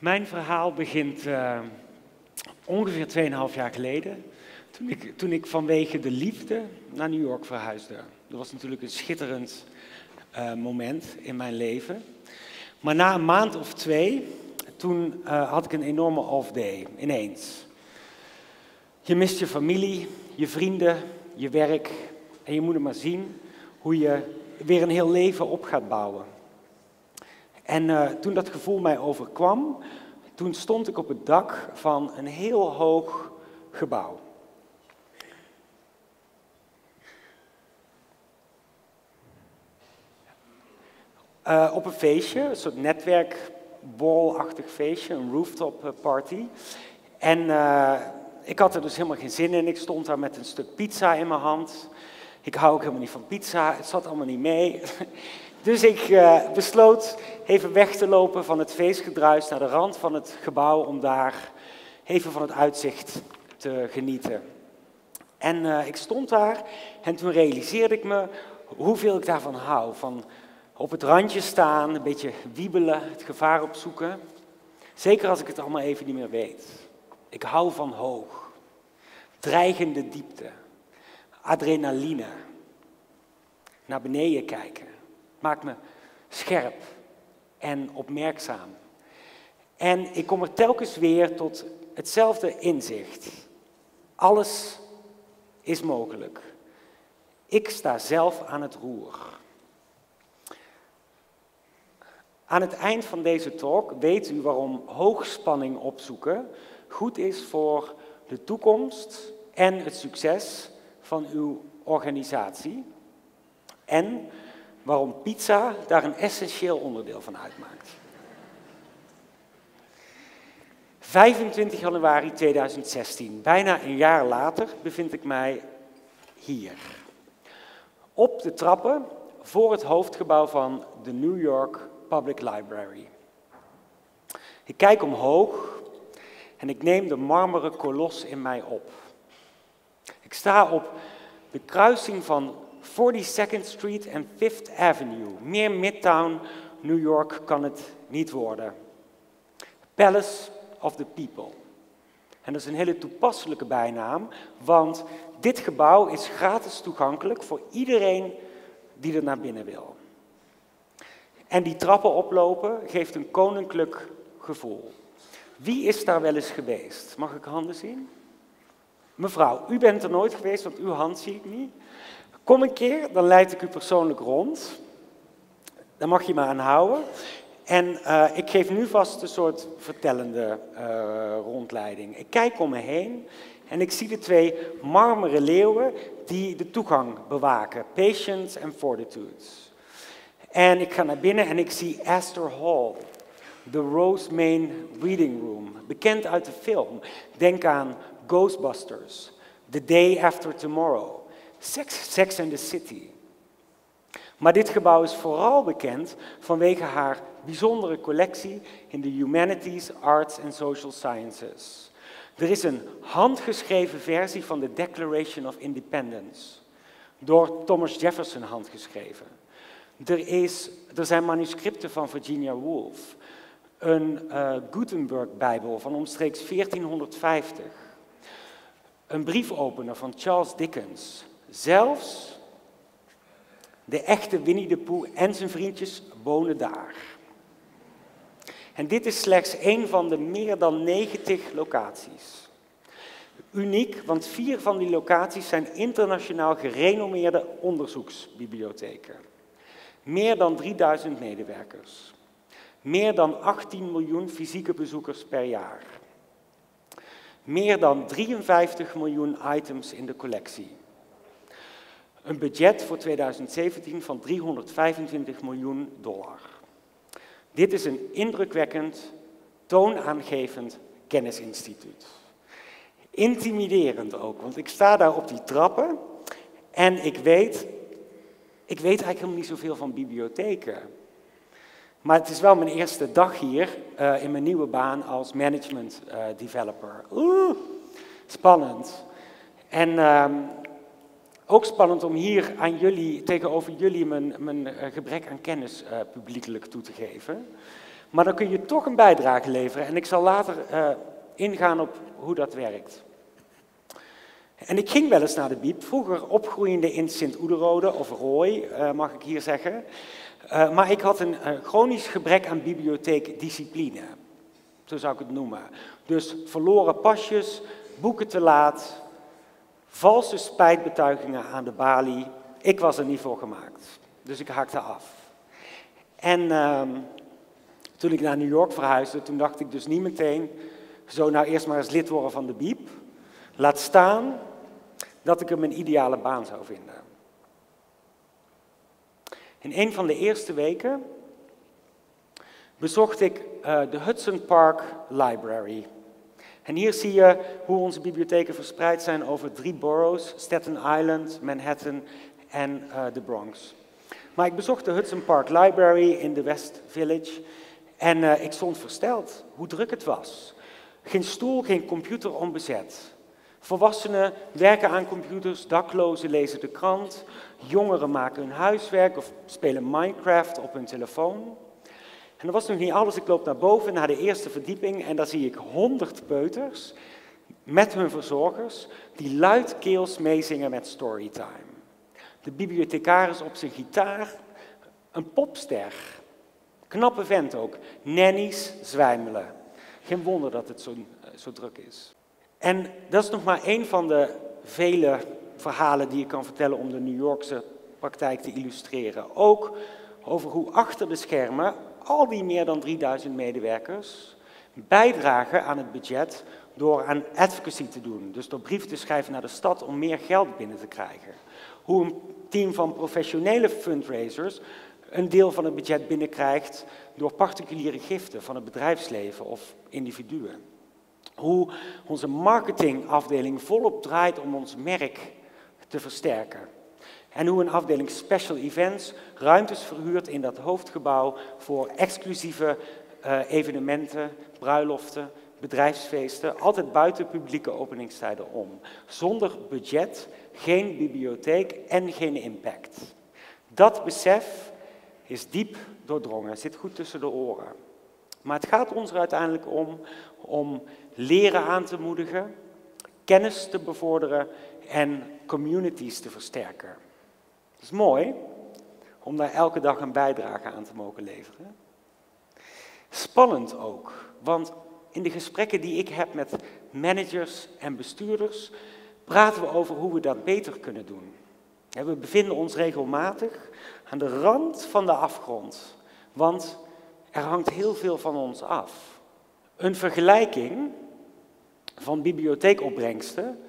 Mijn verhaal begint uh, ongeveer 2,5 jaar geleden, toen ik, toen ik vanwege de liefde naar New York verhuisde. Dat was natuurlijk een schitterend uh, moment in mijn leven. Maar na een maand of twee, toen uh, had ik een enorme off-day, ineens. Je mist je familie, je vrienden, je werk en je moet er maar zien hoe je weer een heel leven op gaat bouwen. En uh, toen dat gevoel mij overkwam, toen stond ik op het dak van een heel hoog gebouw. Uh, op een feestje, een soort netwerkbolachtig feestje, een rooftop eh, party. En ik had er dus helemaal geen zin in. Ik stond daar met een stuk pizza in mijn hand. Ik hou ook helemaal niet van pizza. Het zat allemaal niet mee. Dus ik uh, besloot even weg te lopen van het feestgedruis naar de rand van het gebouw om daar even van het uitzicht te genieten. En uh, ik stond daar en toen realiseerde ik me hoeveel ik daarvan hou. Van op het randje staan, een beetje wiebelen, het gevaar opzoeken. Zeker als ik het allemaal even niet meer weet. Ik hou van hoog, dreigende diepte, adrenaline, naar beneden kijken maakt me scherp en opmerkzaam. En ik kom er telkens weer tot hetzelfde inzicht. Alles is mogelijk. Ik sta zelf aan het roer. Aan het eind van deze talk weet u waarom hoogspanning opzoeken goed is voor de toekomst en het succes van uw organisatie. En waarom pizza daar een essentieel onderdeel van uitmaakt. 25 januari 2016, bijna een jaar later, bevind ik mij hier. Op de trappen voor het hoofdgebouw van de New York Public Library. Ik kijk omhoog en ik neem de marmeren kolos in mij op. Ik sta op de kruising van 42nd Street en 5th Avenue. Meer Midtown New York kan het niet worden. Palace of the People. En dat is een hele toepasselijke bijnaam, want dit gebouw is gratis toegankelijk voor iedereen die er naar binnen wil. En die trappen oplopen geeft een koninklijk gevoel. Wie is daar wel eens geweest? Mag ik handen zien? Mevrouw, u bent er nooit geweest, want uw hand zie ik niet. Kom een keer, dan leid ik u persoonlijk rond. Daar mag je me aan houden. En uh, ik geef nu vast een soort vertellende uh, rondleiding. Ik kijk om me heen en ik zie de twee marmeren leeuwen die de toegang bewaken. Patience en Fortitude. En ik ga naar binnen en ik zie Astor Hall. De Rose Main Reading Room. Bekend uit de film. Denk aan Ghostbusters. The Day After Tomorrow. Sex, Sex and the City. Maar dit gebouw is vooral bekend vanwege haar bijzondere collectie in de Humanities, Arts and Social Sciences. Er is een handgeschreven versie van de Declaration of Independence, door Thomas Jefferson handgeschreven. Er, is, er zijn manuscripten van Virginia Woolf, een uh, Gutenberg-bijbel van omstreeks 1450, een briefopener van Charles Dickens, Zelfs de echte Winnie de Pooh en zijn vriendjes wonen daar. En dit is slechts één van de meer dan 90 locaties. Uniek, want vier van die locaties zijn internationaal gerenommeerde onderzoeksbibliotheken. Meer dan 3000 medewerkers. Meer dan 18 miljoen fysieke bezoekers per jaar. Meer dan 53 miljoen items in de collectie. Een budget voor 2017 van 325 miljoen dollar. Dit is een indrukwekkend, toonaangevend kennisinstituut. Intimiderend ook, want ik sta daar op die trappen en ik weet, ik weet eigenlijk helemaal niet zoveel van bibliotheken. Maar het is wel mijn eerste dag hier uh, in mijn nieuwe baan als management uh, developer. Oeh, spannend. En uh, ook spannend om hier aan jullie, tegenover jullie mijn, mijn eh, gebrek aan kennis uh, publiekelijk toe te geven. Maar dan kun je toch een bijdrage leveren en ik zal later uh, ingaan op hoe dat werkt. En ik ging wel eens naar de Biep, vroeger opgroeiende in Sint-Oederode, of Rooi, mag ik hier zeggen. Maar ik had een chronisch gebrek aan bibliotheekdiscipline, zo zou ik het noemen. Dus verloren pasjes, boeken te laat, valse spijtbetuigingen aan de balie. Ik was er niet voor gemaakt, dus ik haakte af. En uh, toen ik naar New York verhuisde, toen dacht ik dus niet meteen, zo nou eerst maar eens lid worden van de Biep. Laat staan dat ik hem een ideale baan zou vinden. In een van de eerste weken bezocht ik uh, de Hudson Park Library. En hier zie je hoe onze bibliotheken verspreid zijn over drie boroughs: Staten Island, Manhattan en de Bronx. Maar ik bezocht de Hudson Park Library in de West Village en uh, ik stond versteld hoe druk het was. Geen stoel, geen computer onbezet. Volwassenen werken aan computers, daklozen lezen de krant, jongeren maken hun huiswerk of spelen Minecraft op hun telefoon. En dat was nog niet alles. Ik loop naar boven, naar de eerste verdieping, en daar zie ik honderd peuters met hun verzorgers die luidkeels meezingen met storytime. De bibliothecaris op zijn gitaar, een popster. Knappe vent ook. Nannies zwijmelen. Geen wonder dat het zo, zo druk is. En dat is nog maar één van de vele verhalen die ik kan vertellen om de New Yorkse praktijk te illustreren. Ook over hoe achter de schermen al die meer dan 3000 medewerkers bijdragen aan het budget door aan advocacy te doen. Dus door brieven te schrijven naar de stad om meer geld binnen te krijgen. Hoe een team van professionele fundraisers een deel van het budget binnenkrijgt door particuliere giften van het bedrijfsleven of individuen. Hoe onze marketingafdeling volop draait om ons merk te versterken. En hoe een afdeling special events ruimtes verhuurt in dat hoofdgebouw voor exclusieve uh, evenementen, bruiloften, bedrijfsfeesten, altijd buiten publieke openingstijden om. Zonder budget, geen bibliotheek en geen impact. Dat besef is diep doordrongen, zit goed tussen de oren. Maar het gaat ons er uiteindelijk om om leren aan te moedigen, kennis te bevorderen en communities te versterken. Het is mooi om daar elke dag een bijdrage aan te mogen leveren. Spannend ook, want in de gesprekken die ik heb met managers en bestuurders praten we over hoe we dat beter kunnen doen. We bevinden ons regelmatig aan de rand van de afgrond, want er hangt heel veel van ons af. Een vergelijking van bibliotheekopbrengsten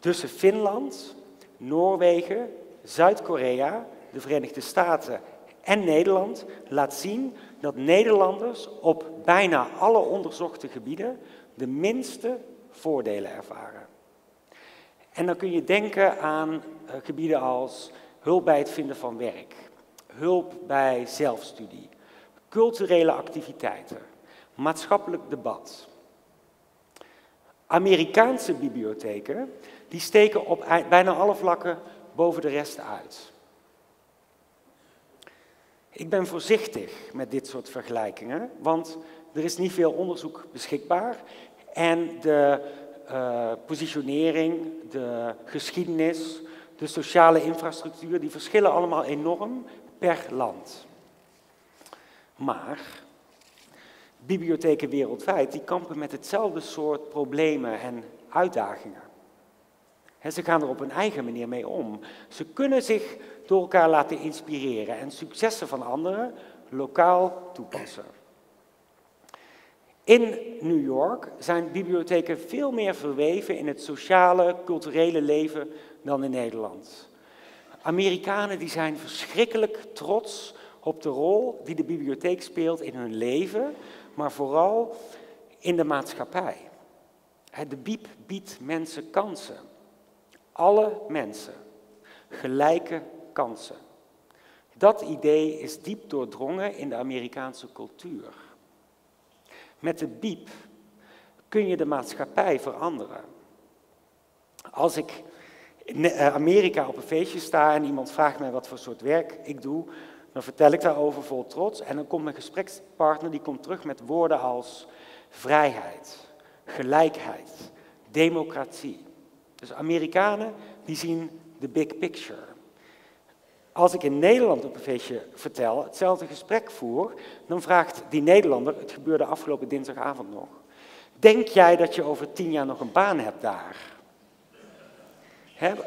tussen Finland, Noorwegen, Zuid-Korea, de Verenigde Staten en Nederland laat zien dat Nederlanders op bijna alle onderzochte gebieden de minste voordelen ervaren. En dan kun je denken aan uh, gebieden als hulp bij het vinden van werk, hulp bij zelfstudie, culturele activiteiten, maatschappelijk debat. Amerikaanse bibliotheken die steken op bijna alle vlakken boven de rest uit. Ik ben voorzichtig met dit soort vergelijkingen, want er is niet veel onderzoek beschikbaar en de uh, positionering, de geschiedenis, de sociale infrastructuur, die verschillen allemaal enorm per land. Maar bibliotheken wereldwijd, die kampen met hetzelfde soort problemen en uitdagingen. Ze gaan er op een eigen manier mee om. Ze kunnen zich door elkaar laten inspireren en successen van anderen lokaal toepassen. In New York zijn bibliotheken veel meer verweven in het sociale, culturele leven dan in Nederland. Amerikanen die zijn verschrikkelijk trots op de rol die de bibliotheek speelt in hun leven, maar vooral in de maatschappij. De biep biedt mensen kansen. Alle mensen. Gelijke kansen. Dat idee is diep doordrongen in de Amerikaanse cultuur. Met de biep kun je de maatschappij veranderen. Als ik in eh, Amerika op een feestje sta en iemand vraagt mij wat voor soort werk ik doe, dan vertel ik daarover vol trots. En dan komt mijn gesprekspartner die komt terug met woorden als vrijheid, gelijkheid, democratie. Dus Amerikanen die zien de big picture. Als ik in Nederland op een feestje vertel, hetzelfde gesprek voer, dan vraagt die Nederlander, het gebeurde afgelopen dinsdagavond nog, denk jij dat je over tien jaar nog een baan hebt daar?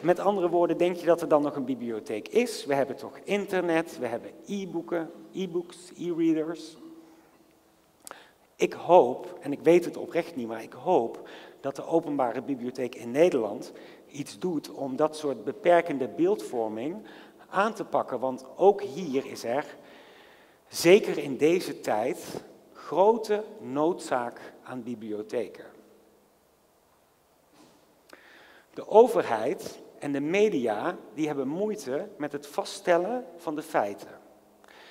met andere woorden, denk je dat er dan nog een bibliotheek is? We hebben toch internet, we hebben e-boeken, e-books, e-readers. Ik hoop, en ik weet het oprecht niet, maar ik hoop dat de openbare bibliotheek in Nederland iets doet om dat soort beperkende beeldvorming aan te pakken. Want ook hier is er, zeker in deze tijd, grote noodzaak aan bibliotheken. De overheid en de media die hebben moeite met het vaststellen van de feiten.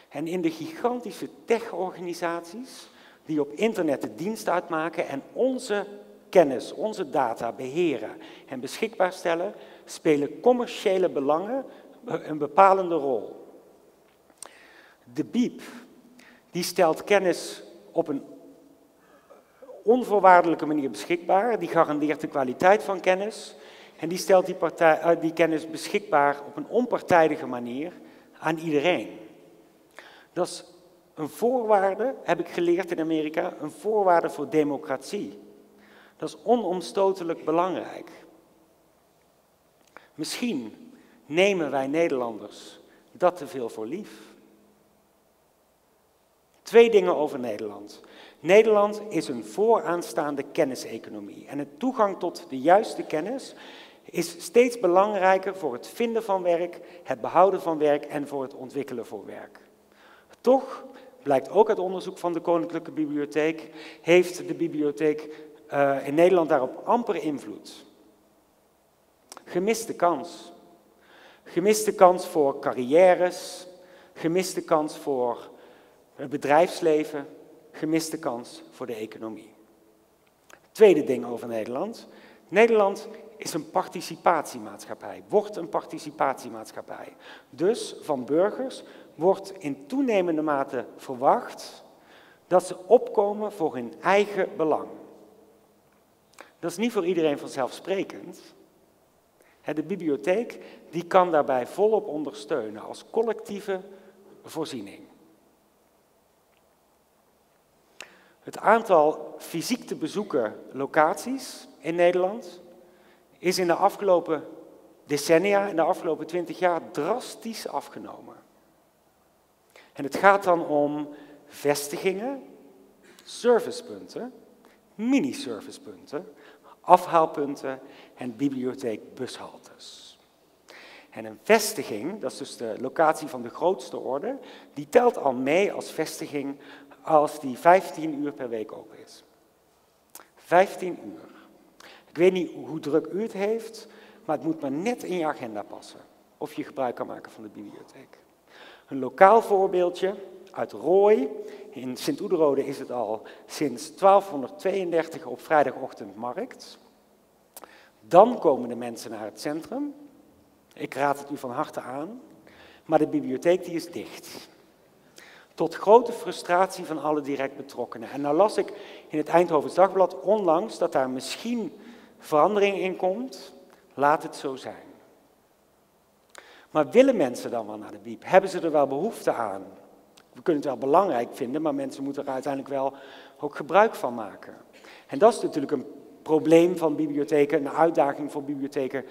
En in de gigantische tech-organisaties die op internet de dienst uitmaken en onze kennis, onze data beheren en beschikbaar stellen, spelen commerciële belangen een bepalende rol. De BIEB die stelt kennis op een onvoorwaardelijke manier beschikbaar, die garandeert de kwaliteit van kennis en die stelt die, partij, eh, die kennis beschikbaar op een onpartijdige manier aan iedereen. Dat is een voorwaarde, heb ik geleerd in Amerika, een voorwaarde voor democratie. Dat is onomstotelijk belangrijk. Misschien nemen wij Nederlanders dat te veel voor lief. Twee dingen over Nederland. Nederland is een vooraanstaande kenniseconomie. En het toegang tot de juiste kennis is steeds belangrijker voor het vinden van werk, het behouden van werk en voor het ontwikkelen voor werk. Toch blijkt ook uit onderzoek van de Koninklijke Bibliotheek, heeft de bibliotheek uh, in Nederland daarop amper invloed. Gemiste kans. Gemiste kans voor carrières, gemiste kans voor het bedrijfsleven, gemiste kans voor de economie. Tweede ding over Nederland. Nederland is een participatiemaatschappij, wordt een participatiemaatschappij. Dus van burgers wordt in toenemende mate verwacht dat ze opkomen voor hun eigen belang. Dat is niet voor iedereen vanzelfsprekend. De bibliotheek die kan daarbij volop ondersteunen als collectieve voorziening. Het aantal fysiek te bezoeken locaties in Nederland is in de afgelopen decennia, in de afgelopen twintig jaar, drastisch afgenomen. En het gaat dan om vestigingen, servicepunten, mini-servicepunten, afhaalpunten en bibliotheekbushaltes. En een vestiging, dat is dus de locatie van de grootste orde, die telt al mee als vestiging als die 15 uur per week open is. 15 uur. Ik weet niet hoe druk u het heeft, maar het moet maar net in je agenda passen. Of je gebruik kan maken van de bibliotheek. Een lokaal voorbeeldje uit Rooi. In Sint-Oederode is het al sinds 1232 op vrijdagochtend markt. Dan komen de mensen naar het centrum. Ik raad het u van harte aan. Maar de bibliotheek die is dicht. Tot grote frustratie van alle direct betrokkenen. En nou las ik in het Eindhovens Dagblad onlangs dat daar misschien verandering in komt. Laat het zo zijn. Maar willen mensen dan wel naar de biep? Hebben ze er wel behoefte aan? We kunnen het wel belangrijk vinden, maar mensen moeten er uiteindelijk wel ook gebruik van maken. En dat is natuurlijk een probleem van bibliotheken, een uitdaging voor bibliotheken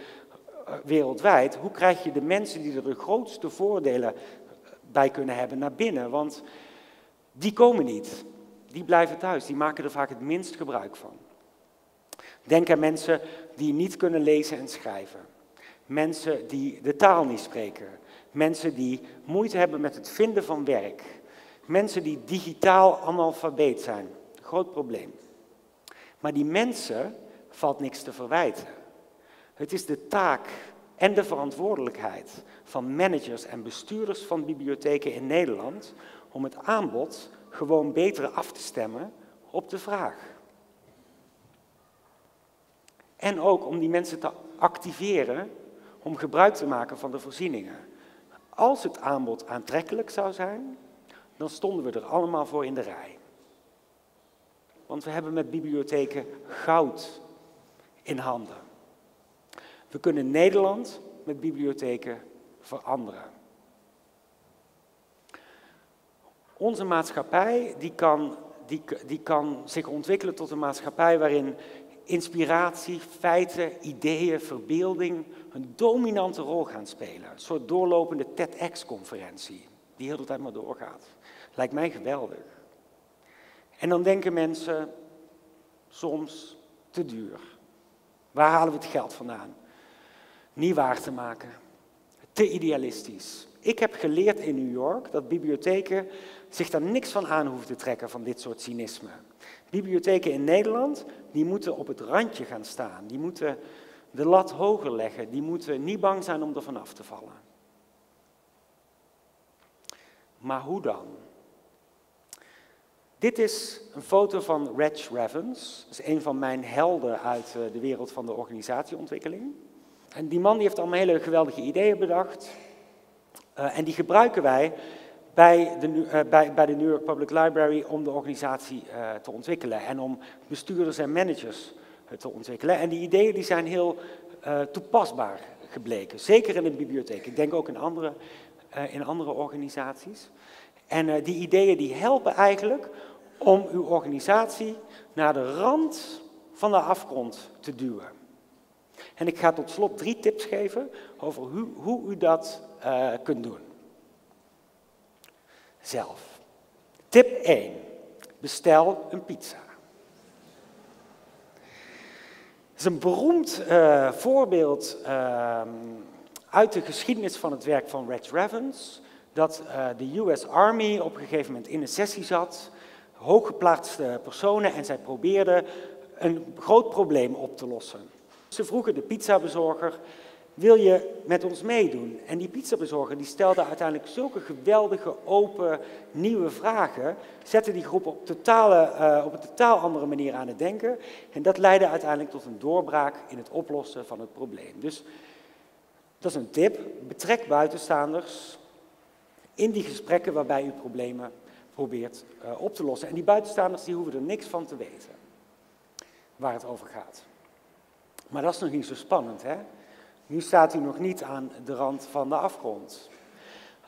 eh, wereldwijd. Hoe krijg je de mensen die er de grootste voordelen bij kunnen hebben naar binnen? Want die komen niet. Die blijven thuis. Die maken er vaak het minst gebruik van. Denk aan mensen die niet kunnen lezen en schrijven. Mensen die de taal niet spreken. Mensen die moeite hebben met het vinden van werk. Mensen die digitaal analfabeet zijn. Groot probleem. Maar die mensen valt niks te verwijten. Het is de taak en de verantwoordelijkheid van managers en bestuurders van bibliotheken in Nederland om het aanbod gewoon beter af te stemmen op de vraag. En ook om die mensen te activeren om gebruik te maken van de voorzieningen. Als het aanbod aantrekkelijk zou zijn, dan stonden we er allemaal voor in de rij. Want we hebben met bibliotheken goud in handen. We kunnen Nederland met bibliotheken veranderen. Onze maatschappij die kan, die, die kan zich ontwikkelen tot een maatschappij waarin inspiratie, feiten, ideeën, verbeelding een dominante rol gaan spelen. Een soort doorlopende TEDx-conferentie die heel de tijd maar doorgaat. Lijkt mij geweldig. En dan denken mensen soms te duur. Waar halen we het geld vandaan? Niet waar te maken. Te idealistisch. Ik heb geleerd in New York dat bibliotheken zich daar niks van aan hoeven te trekken van dit soort cynisme. Bibliotheken in Nederland, die moeten op het randje gaan staan. Die moeten de lat hoger leggen. Die moeten niet bang zijn om er vanaf te vallen. Maar hoe dan? Dit is een foto van Reg Ravens. Dat is een van mijn helden uit eh, de wereld van de organisatieontwikkeling. En die man die heeft allemaal hele geweldige ideeën bedacht. Uh, en die gebruiken wij bij de, uh, bij, bij de New York Public Library om de organisatie uh, te ontwikkelen. En om bestuurders en managers te ontwikkelen. En die ideeën die zijn heel toepasbaar gebleken. Zeker in de bibliotheek. Ik denk ook in andere, in andere organisaties. En die ideeën die helpen eigenlijk om uw organisatie naar de rand van de afgrond te duwen. En ik ga tot slot drie tips geven over hoe, hoe u dat kunt doen. Zelf. Tip 1. Bestel een pizza. Het is een beroemd uh, voorbeeld uh, uit de geschiedenis van het werk van Reg Ravens. Dat uh, de US Army op een gegeven moment in een sessie zat hooggeplaatste personen en zij probeerden een groot probleem op te lossen. Ze vroegen de pizzabezorger, wil je met ons meedoen? En die pizzabezorger die stelde uiteindelijk zulke geweldige, open, nieuwe vragen, zette die groep op, totale, uh, op een totaal andere manier aan het denken. En dat leidde uiteindelijk tot een doorbraak in het oplossen van het probleem. Dus dat is een tip, betrek buitenstaanders in die gesprekken waarbij u problemen probeert uh, op te lossen. En die buitenstaanders die hoeven er niks van te weten waar het over gaat. Maar dat is nog niet zo spannend, hè? Nu staat u nog niet aan de rand van de afgrond.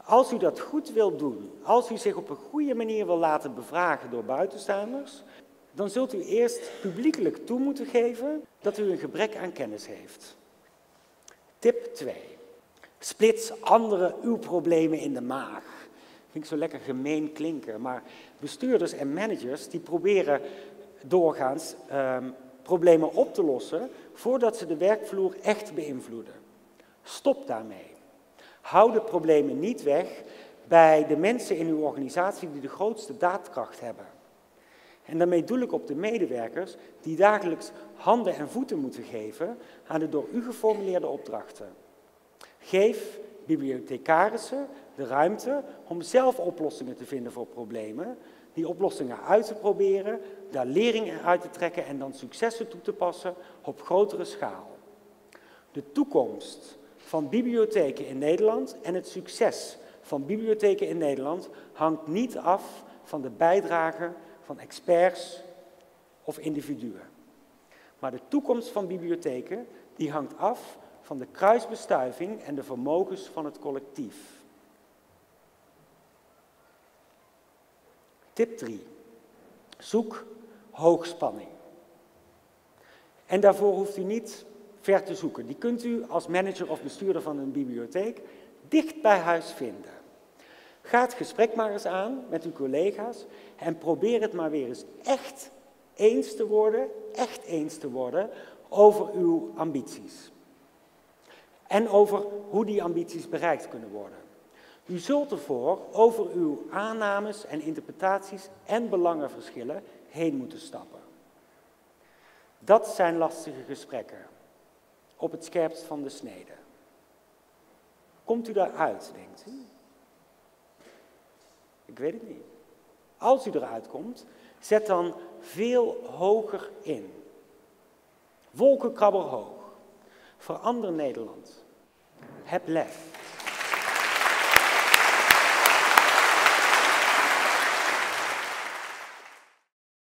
Als u dat goed wilt doen, als u zich op een goede manier wil laten bevragen door buitenstaanders, dan zult u eerst publiekelijk toe moeten geven dat u een gebrek aan kennis heeft. Tip 2. Splits anderen uw problemen in de maag. Vind ik zo lekker gemeen klinken, maar bestuurders en managers die proberen doorgaans um, problemen op te lossen voordat ze de werkvloer echt beïnvloeden. Stop daarmee. Hou de problemen niet weg bij de mensen in uw organisatie die de grootste daadkracht hebben. En daarmee doel ik op de medewerkers die dagelijks handen en voeten moeten geven aan de door u geformuleerde opdrachten. Geef bibliothecarissen de ruimte om zelf oplossingen te vinden voor problemen, die oplossingen uit te proberen, daar leringen uit te trekken en dan successen toe te passen op grotere schaal. De toekomst van bibliotheken in Nederland en het succes van bibliotheken in Nederland hangt niet af van de bijdrage van experts of individuen. Maar de toekomst van bibliotheken die hangt af van de kruisbestuiving en de vermogens van het collectief. Tip 3. Zoek hoogspanning. En daarvoor hoeft u niet ver te zoeken. Die kunt u als manager of bestuurder van een bibliotheek dicht bij huis vinden. Ga het gesprek maar eens aan met uw collega's en probeer het maar weer eens echt eens te worden, echt eens te worden over uw ambities. En over hoe die ambities bereikt kunnen worden. U zult ervoor over uw aannames en interpretaties en belangenverschillen heen moeten stappen. Dat zijn lastige gesprekken, op het scherpst van de snede. Komt u daaruit, denkt u? Ik weet het niet. Als u eruit komt, zet dan veel hoger in. Wolkenkrabber hoog. Verander Nederland. heb lef.